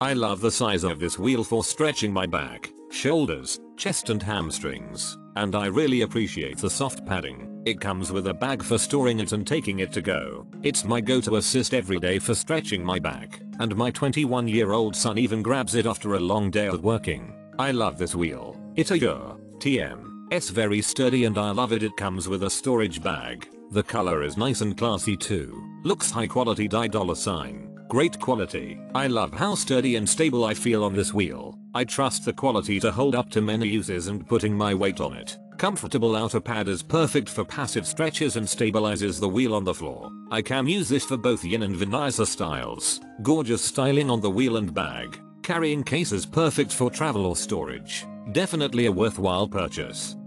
I love the size of this wheel for stretching my back, shoulders, chest and hamstrings, and I really appreciate the soft padding. It comes with a bag for storing it and taking it to go. It's my go-to assist every day for stretching my back, and my 21 year old son even grabs it after a long day of working. I love this wheel. It's a Your TM. It's very sturdy and I love it. It comes with a storage bag. The color is nice and classy too. Looks high quality die dollar sign. Great quality. I love how sturdy and stable I feel on this wheel. I trust the quality to hold up to many uses and putting my weight on it. Comfortable outer pad is perfect for passive stretches and stabilizes the wheel on the floor. I can use this for both yin and vinyasa styles. Gorgeous styling on the wheel and bag. Carrying case is perfect for travel or storage. Definitely a worthwhile purchase.